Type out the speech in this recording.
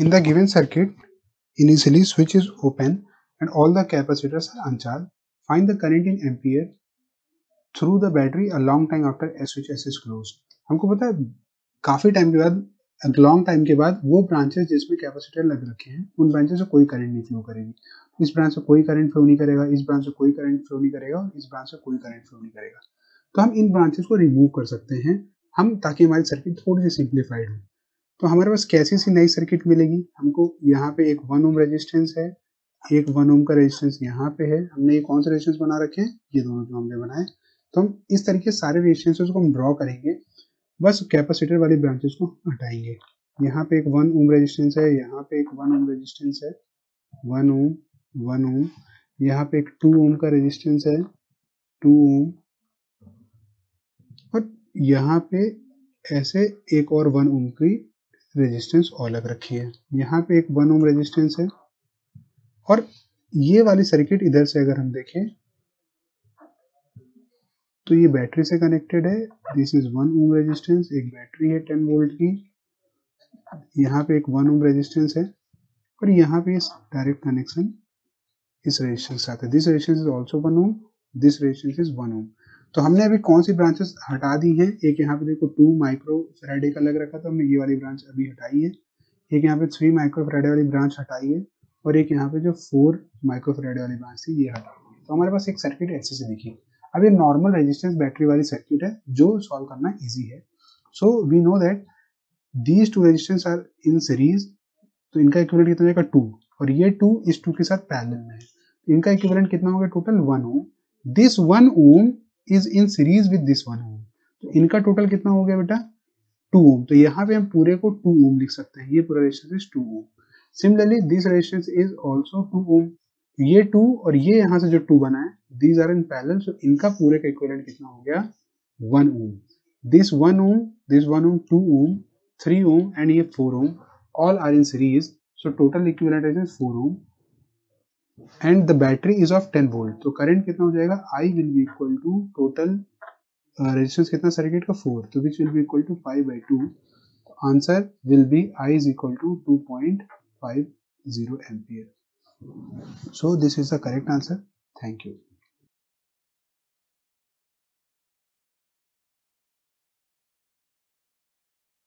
In the given circuit, initially switch is open and all the capacitors are uncharged. Find the current in ampere through the battery a long time after SHS is closed. हमको पता है काफ़ी time के बाद long time के बाद वो branches जिसमें कैपेसिटर लग रखे हैं उन ब्रांचेस से कोई करंट नहीं फ्लो करेगी इस ब्रांच से कोई करंट फ्लो नहीं करेगा इस ब्रांच से कोई करंट फ्लो नहीं करेगा और इस ब्रांच से कोई करंट फ्लो नहीं करेगा तो हम इन ब्रांचेस को रिमूव कर सकते हैं हम ताकि हमारी सर्किट थोड़ी सी सिंप्लीफाइड हो तो हमारे पास कैसी सी नई सर्किट मिलेगी? हमको यहाँ पे एक वन ओम रेजिस्टेंस है, एक वन ओम का रेजिस्टेंस यहाँ पे है। हमने ये कौन सा रेजिस्टेंस बना रखे हैं? ये दोनों जो हमने बनाए तो हम इस तरीके सारे रेजिस्टेंसेस को हम ड्रॉ करेंगे, बस कैपेसिटर वाली ब्रांचेस को हटाएँगे। यहाँ पे एक वन ओम रेजिस्टेंस है, यहाँ पे एक वन ओम रेजिस्टेंस है वन ओम वन ओम यहाँ पे एक टू ओम का रेजिस्टेंस है टू ओम और यहाँ पे ऐसे एक और वन ओम की रेजिस्टेंस और अलग रखी है। यहाँ पे एक वन ओम रेजिस्टेंस है। और ये वाली सर्किट इधर से अगर हम देखें तो ये बैटरी से कनेक्टेड है। This is one ohm resistance एक बैटरी है टेन वोल्ट की। यहाँ पे एक वन ओम रेजिस्टेंस है। और यहाँ पे डायरेक्ट कनेक्शन इस रेजिस्टेंस के साथ है। This resistance is also one ohm this resistance is one ohm तो हमने अभी कौन सी ब्रांचेस हटा दी हैं? एक यहाँ पे देखो टू माइक्रो फेराडे का लग रखा था, हमने ये वाली ब्रांच अभी हटाई है। एक यहाँ पे थ्री माइक्रो फेराडे वाली ब्रांच हटाई है और एक यहाँ पे जो फोर माइक्रो फेराडे वाली ब्रांच थी, ये हटाई है। तो हमारे पास एक सर्किट ऐसे से दिखी। अब ये नॉर्मल रेजिस्टेंस बैटरी वाली सर्किट है, जो सॉल्व करना ईजी है। So we know that these two resistance are in series तो इनका इक्विवेलेंट कितना जाएगा टू और ये टू इस टू के साथ पैरेलल में है। इनका इक्विवेलेंट कितना होगा total one ohm this one ohm is in series with this one ohm. तो इनका टोटल कितना हो गया बेटा? Two ohm. तो यहाँ पे हम पूरे को टू ओम लिख सकते हैं। ये पूरा resistance is two ohm. Similarly this resistance is also two ohm. ये टू और ये यहाँ से जो टू बना है these are in parallel so इनका पूरे का इक्विवेलेंट कितना हो गया? One ohm. This one ohm this one ohm two ohm three ohm and ये four ohm, all are in series, so total equivalent resistance 4 ohm and the battery is of ten volt तो current कितना हो जाएगा? I will be equal to total resistance कितना? Circuit का four तो which will be equal to five by two answer will be I is equal to two point five zero M so this is the correct answer thank you